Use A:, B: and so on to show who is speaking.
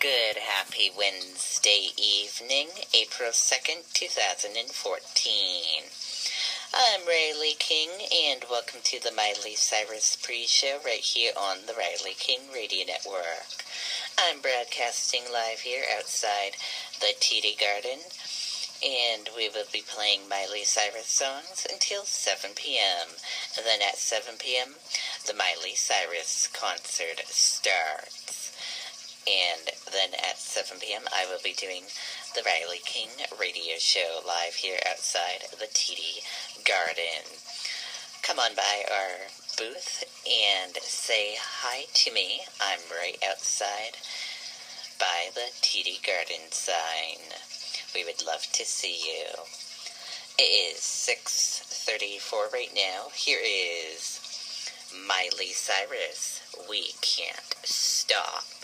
A: Good happy Wednesday evening, April 2nd, 2014. I'm Riley King, and welcome to the Miley Cyrus Pre Show right here on the Riley King Radio Network. I'm broadcasting live here outside the TD Garden, and we will be playing Miley Cyrus songs until 7 p.m. Then at 7 p.m., the Miley Cyrus concert starts. And then at 7 p.m., I will be doing the Riley King radio show live here outside the TD Garden. Come on by our booth and say hi to me. I'm right outside by the TD Garden sign. We would love to see you. It is 6:34 right now. Here is Miley Cyrus. We can't stop.